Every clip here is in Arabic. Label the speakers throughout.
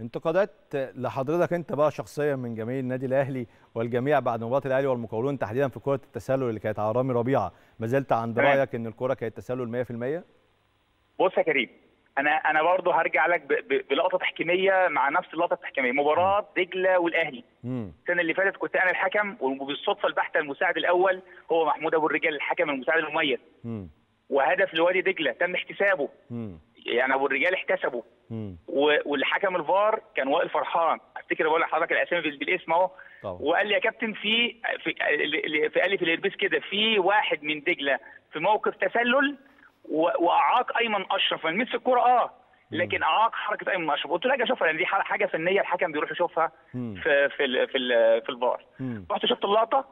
Speaker 1: انتقادات لحضرتك انت بقى شخصيا من جماهير النادي الأهلي والجميع بعد مباراة الأهلي والمقاولون تحديدا في كرة التسلل اللي كانت على رامي ربيعة. ما زلت عند. رأيك إن الكرة كانت تسلل 100%
Speaker 2: بص يا كريم أنا أنا برضه هرجع لك بلقطة تحكيمية مع نفس اللقطة التحكيمية. مباراة دجلة
Speaker 1: والأهلي.
Speaker 2: السنة اللي فاتت كنت أنا الحكم وبالصدفة البحتة المساعد الأول هو محمود أبو الرجال الحكم المساعد المميز. وهدف لوادي دجلة تم احتسابه. يعني أبو الرجال احتسبه.
Speaker 1: امم
Speaker 2: و- والحكم الفار كان وائل فرحان. أفتكر بقول لحضرتك الاسامي بال- بالاسم
Speaker 1: أهو.
Speaker 2: وقال لي يا كابتن في في في قال لي في ال earpiece كده في واحد من دجلة في موقف تسلل وأعاق أيمن أشرف. من مسك الكورة آه. لكن أعاق حركة أيمن أشرف. قلت له أجي اشوفها لأن دي حاجة فنية الحكم بيروح يشوفها. في في في في الفار. رحت شفت
Speaker 1: اللقطة.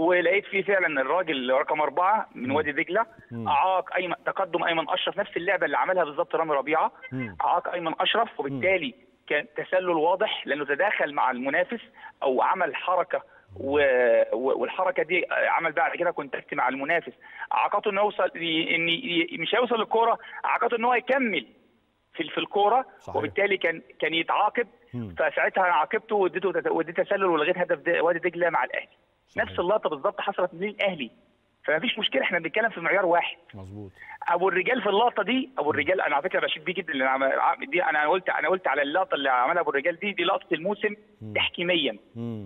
Speaker 2: ولقيت فيه فعلا الراجل رقم أربعة من وادي دجلة
Speaker 1: مم.
Speaker 2: أعاق أيمن تقدم أيمن أشرف نفس اللعبة اللي عملها بالظبط رامي ربيعة
Speaker 1: مم.
Speaker 2: أعاق أيمن أشرف وبالتالي كان تسلل واضح لأنه تداخل مع المنافس أو عمل حركة و... والحركة دي عمل بعد كده كونتاكت مع المنافس اعاقته إنه يوصل إن مش هيوصل للكورة اعاقته إن هو يكمل في في
Speaker 1: الكورة.
Speaker 2: وبالتالي كان كان يتعاقب. فساعتها أنا عاقبته واديته تسلل ولغيت هدف وادي دجلة مع
Speaker 1: الأهلي.
Speaker 2: نفس اللقطة بالظبط حصلت للاهلي فما فيش مشكلة إحنا بنتكلم في معيار واحد.
Speaker 1: مظبوط.
Speaker 2: أبو الرجال في اللقطة دي أبو الرجال أنا على فكرة بشيد بيه جدا دي أنا قلت أنا قلت على اللقطة اللي عملها أبو الرجال دي دي لقطة الموسم تحكيميا.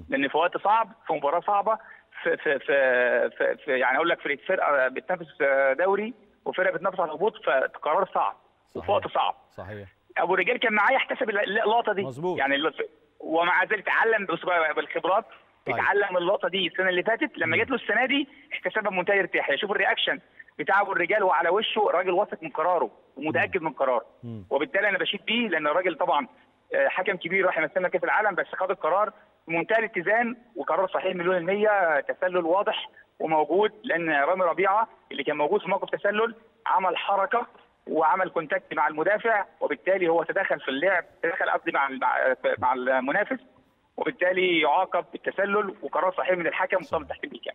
Speaker 2: لأن في وقت صعب في مباراة صعبة في في في, في, يعني أقول لك في فرقة بتنافس دوري وفرقة بتنافس على الهبوط فقرار صعب وفي. وقت صعب.
Speaker 1: صحيح.
Speaker 2: أبو الرجال كان معايا احتسب الل- اللقطة دي.
Speaker 1: مظبوط.
Speaker 2: يعني ومع ذلك اتعلم بالخبرات
Speaker 1: طيب.
Speaker 2: اتعلم اللقطة دي السنة اللي فاتت لما جت له السنة دي احتسبها بمنتهى الارتياحيه شوف الرياكشن بتاع ابو الرجال وعلى وشه الراجل واثق من قراره ومتأكد من قراره. وبالتالي أنا بشيد بيه لأن الراجل طبعا آه، حكم كبير راح يمثلنا كأس العالم بس خد القرار بمنتهى الاتزان وقرار صحيح مليون المية تسلل واضح وموجود لأن رامي ربيعة اللي كان موجود في موقف تسلل عمل حركة وعمل كونتاكت مع المدافع وبالتالي هو تدخل في اللعب تدخل قصدي مع- مع المنافس وبالتالي يعاقب بالتسلل وقرار صحيح من الحكم وطبعا تحت الحكام